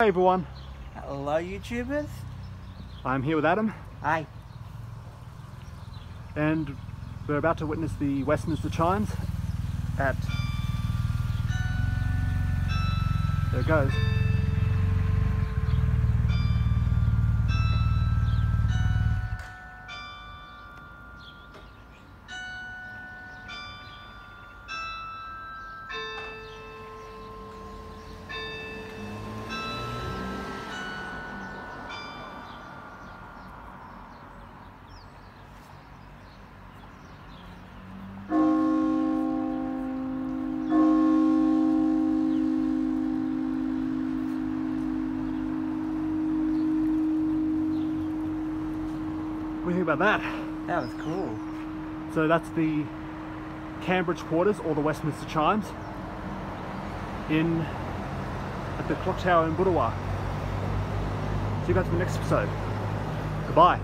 Hey everyone, Hello YouTubers. I'm here with Adam Hi. and we're about to witness the Westminster Chimes at... There it goes. What do you think about that? That was cool. So that's the Cambridge quarters or the Westminster Chimes in at the clock tower in Boorowa. See you guys in the next episode. Goodbye.